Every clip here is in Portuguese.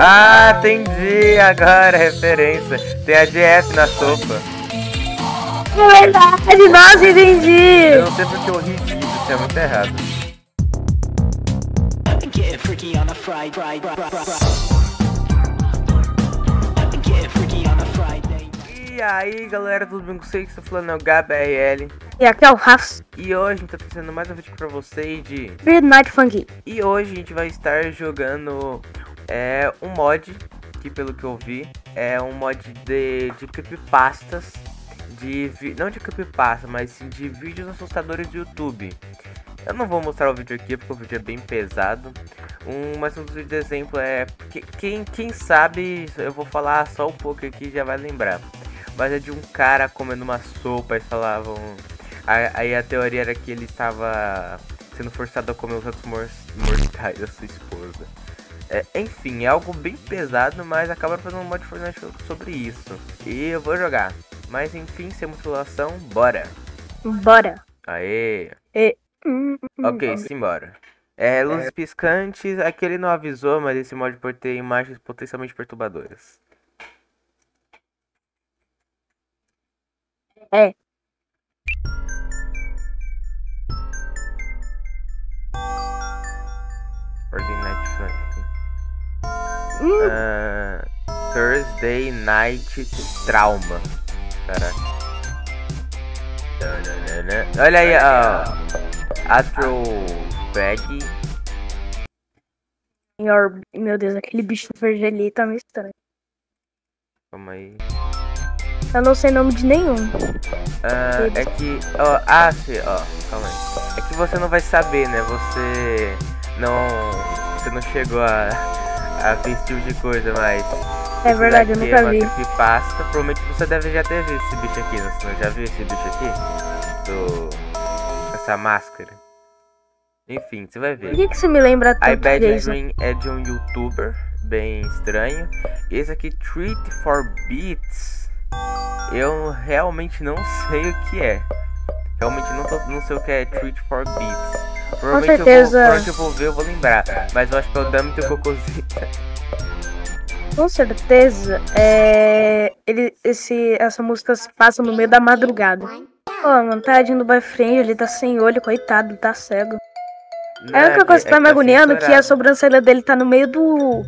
Ah, entendi agora a referência. Tem a GF na sopa. É verdade, nossa, entendi. Eu não sei porque eu ri disso, isso é muito errado. E aí galera, tudo bem com vocês? Estou falando é o GabriL. E aqui é o Rafs, E hoje a gente tá trazendo mais um vídeo pra vocês de... Midnight Funky. E hoje a gente vai estar jogando é, um mod, que pelo que eu vi, é um mod de, de creepypastas, de não de creepypasta, mas sim de vídeos assustadores do YouTube. Eu não vou mostrar o vídeo aqui porque o vídeo é bem pesado. Um, mas um dos vídeos de exemplo é. que- Quem, quem sabe, eu vou falar só um pouco aqui já vai lembrar. Mas é de um cara comendo uma sopa e falavam. Aí, a teoria era que ele estava sendo forçado a comer os outros mor mortais da sua esposa. É, enfim, é algo bem pesado, mas acaba fazendo um mod Fortnite sobre isso. E eu vou jogar. Mas enfim, sem mutilação, bora! Bora. Aê! Hum, hum, Ok, simbora. É, luzes piscantes, aqui ele não avisou, mas esse mod pode ter imagens potencialmente perturbadoras. É. Fortnite Funk. Ah, Thursday Night Trauma. Caraca. Olha aí, ó. Astro Bag. senhor, meu Deus, aquele bicho verde ali tá meio estranho. Calma aí. Eu não sei nome de nenhum. Ah, é que. Ó, ah, sim, ó, calma aí. É que você não vai saber, né? Você não. Você não chegou a, a ver esse tipo de coisa, mas. É verdade, eu nunca é uma vi. creepypasta. Provavelmente você deve já ter visto esse bicho aqui, né? Você não já viu esse bicho aqui? Do. Essa máscara. Enfim, você vai ver. Por que, que você me lembra A tanto Bad Jason? Dream é de um youtuber bem estranho. Esse aqui, Treat for Beats, eu realmente não sei o que é. Realmente não, tô- não sei o que é Treat for Beats. Provavelmente certeza. eu vou, eu vou ver, eu vou lembrar. Mas eu acho que é o Dame do Cocôzita. Com certeza, é... Ele, esse, essa música se passa no meio da madrugada. Pô, mano, tadinho do boyfriend, ele tá sem olho, coitado, tá cego. É a única coisa que tá me agoniando que a sobrancelha dele tá no meio do.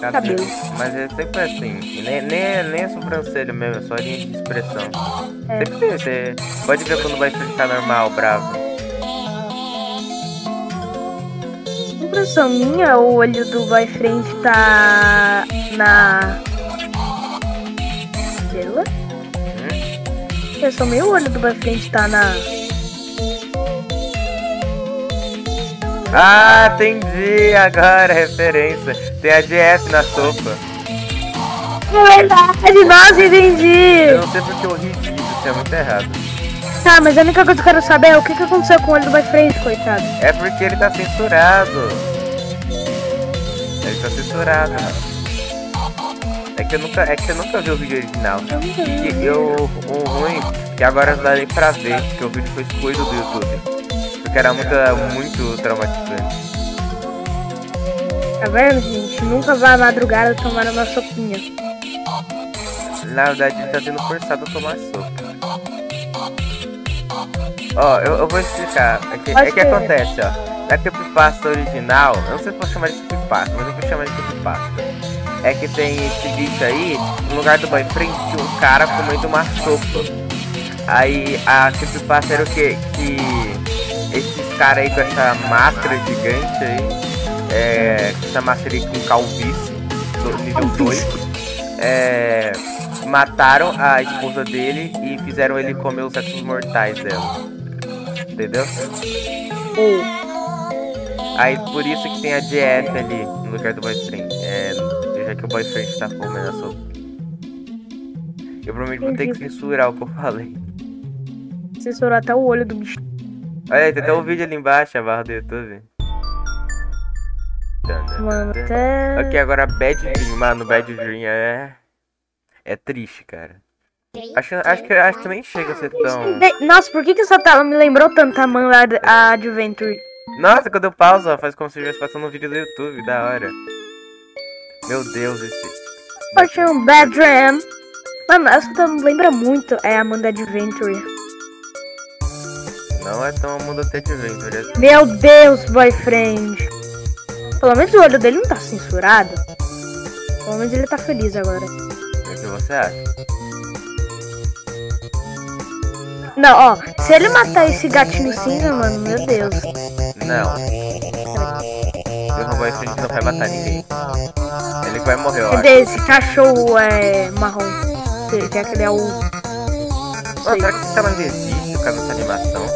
cabelo. Mas é sempre assim. Nem, nem, nem a sobrancelha mesmo, é só a linha de expressão. É. Sempre você pode ver quando vai ficar normal, bravo. Impressão minha, o olho do boyfriend tá na. Hum? Impressão minha, o olho do boyfriend tá na. Ah, entendi agora a referência. Tem a GF na sopa. É verdade, nossa, entendi! Eu não sei porque eu ri disso, isso é muito errado. Tá, mas a única coisa que eu quero saber é o que, que aconteceu com o olho do boyfriend, coitado. É porque ele tá censurado. Ele tá censurado. É que eu nunca, é que eu nunca vi o vídeo original. E eu, o ruim, que agora não dá nem pra ver, porque o vídeo foi excluído do YouTube. Porque era muito, muito traumatizante. Tá vendo, gente? Nunca vá à madrugada tomar uma sopinha. Na verdade, ele tá sendo forçado a tomar sopa. Ó, eu, eu vou explicar. É que, é que acontece, ó. Na creepypasta original, eu não sei se posso chamar de creepypasta, mas eu vou chamar de creepypasta. É que tem esse bicho aí, no lugar do boyfriend, tinha um cara comendo uma sopa. Aí a creepypasta era o quê? Que esses caras aí com essa máscara gigante aí, é, com essa máscara aí com calvície, do nível 2, é, mataram a esposa dele e fizeram ele comer os restos mortais dela. Entendeu? Aí por isso que tem a GF ali no lugar do boyfriend. É, já que o boyfriend tá comendo a sopa. Eu provavelmente vou ter que censurar o que eu falei. Censurou até o olho do bicho. Olha tem até um vídeo ali embaixo, a barra do YouTube. Mano, até. Ok, agora Bad Dream, mano, Bad Dream é. É triste, cara. Acho, acho, que, acho que nem chega a ser tão. Nossa, por que, que essa tela me lembrou tanto a Man a Adventure? Nossa, quando eu pauso, ó, faz como se estivesse passando um vídeo do YouTube, da hora. Meu Deus, esse. Tinha um Bad Dream. Mano, essa que me lembra muito é a Amanda Adventure. Não é tão mundo até Adventure. é- Meu Deus, boyfriend. Pelo menos o olho dele não tá censurado. Pelo menos ele tá feliz agora. O que você acha? Não, ó, se ele matar esse gatinho cinza, mano, meu Deus. Não. Seu boyfriend não vai matar ninguém. Ele vai morrer, eu acho. Cadê esse cachorro é, marrom? Que, que é aquele é o. Mano, será que esse canal ainda existe, o canal dessa animação?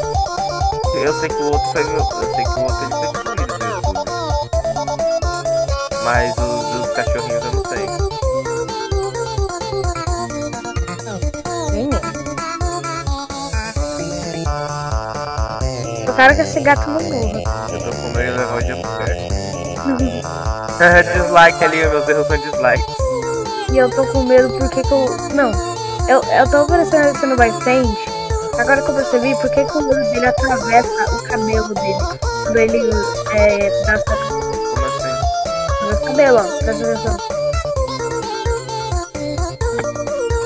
Eu sei que o outro foi. Eu sei que o outro ele foi do YouTube. Mas os, Eu quero que esse gato não morra. Eu tô com medo de levar o dia perto. dislike ali, meus erros são dislike. E eu tô com medo porque que eu. Não. Eu, eu tô parecendo esse no frente. Agora que eu percebi por que que o olho dele atravessa o cabelo dele. Quando ele é, dá essa. Como assim? O cabelo, ó. Presta atenção.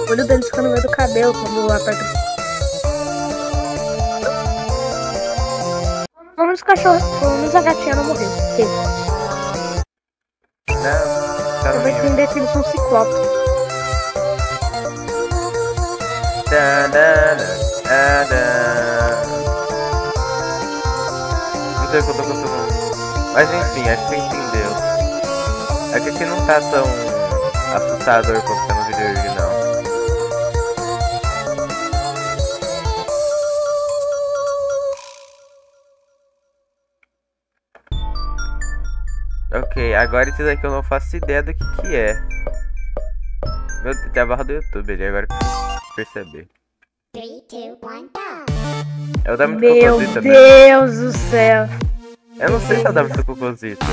O olho dele fica no meio do cabelo quando aperta. Cachorro, pelo menos a gatinha não morreu. Não, tá eu vou mínimo. entender que eles são ciclopes. Da, da, da, da. Não sei o que eu tô cantando. Mas enfim, acho que entendeu. É que aqui não tá tão assustador quanto Ok, agora esse daqui eu não faço ideia do que que é. Meu Deus, tem a barra do YouTube ali, agora que eu fui perceber. É o Diamond Meu Cocosita, né? Deus do céu. Eu não sei se é o Diamond Cocosita.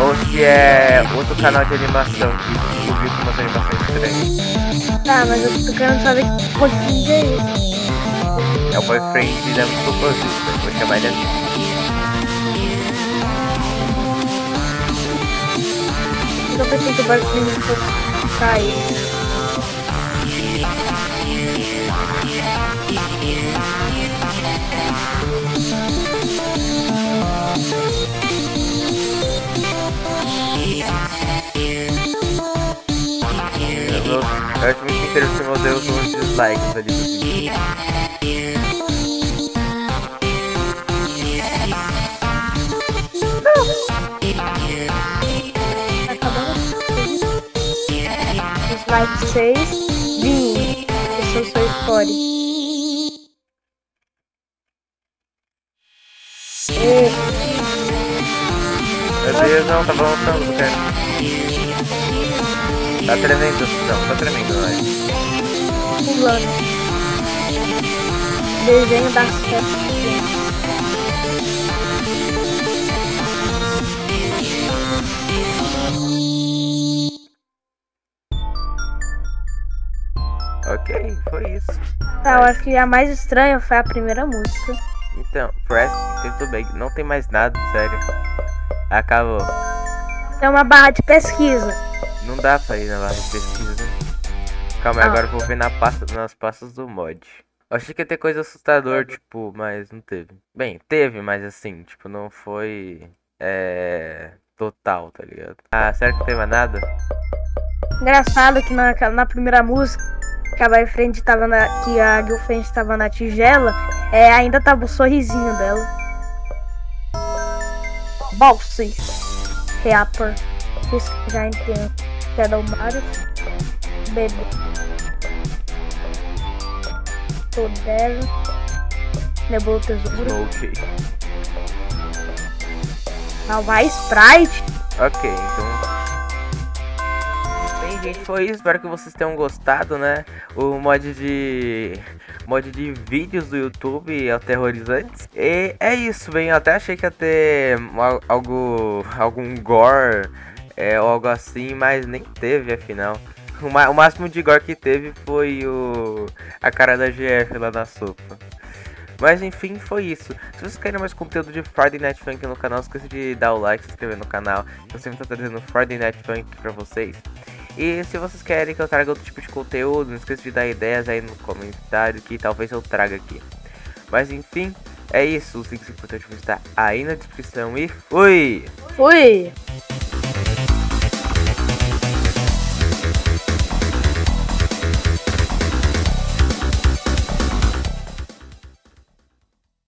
Ou se é outro canal de animação que publica umas animações estranhas. Tá, mas eu tô querendo saber que coisinha é isso. É o boyfriend de Diamond Cocosita. Vou chamar ele assim. Eu pensei que o fosse cair. Eu, acho muito interessante meu Deus nos dislikes ali do vídeo. Slide 6. Vim. Esse é seu score. E, Meu Deus, não, tá balançando, não quero. Tá tremendo, não, tá tremendo, mas. pulando. Desenho das festas. Ok, foi isso. Tá, eu acho que a mais estranha foi a primeira música. Então, press, tudo bem, não tem mais nada, sério. Acabou. Tem uma barra de pesquisa. Não dá pra ir na barra de pesquisa. Calma aí, Ah. agora eu vou ver na pasta, nas pastas do mod. Eu achei que ia ter coisa assustador, tipo, mas não teve. Bem, teve, mas assim, tipo, não foi. É. Total, tá ligado? Ah, sério que não tem mais nada? Engraçado que na, na primeira música, que a boyfriend tava na. que a girlfriend tava na tigela, é, ainda tava o sorrisinho dela. Bossy. Reaper. Isso que já entendo. Shadow Mario. Bebê. Todero. Nebula Tesouro. Ok. Nova Sprite. Ok, então. Gente, foi isso. Espero que vocês tenham gostado, né? O mod de. mod de vídeos do YouTube aterrorizantes. E é isso, bem. Eu até achei que ia ter al- algo. algum gore é, ou algo assim, mas nem teve, afinal. O, o máximo de gore que teve foi o. a cara da GF lá na sopa. Mas enfim, foi isso. Se vocês querem mais conteúdo de Friday Night Funk no canal, esqueça de dar o like, se inscrever no canal. Eu sempre tô trazendo Friday Night Funk pra vocês. E se vocês querem que eu traga outro tipo de conteúdo, não esqueça de dar ideias aí no comentário que talvez eu traga aqui. Mas enfim, é isso. Os links importantes vão estar aí na descrição e fui! Fui!